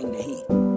bring the heat.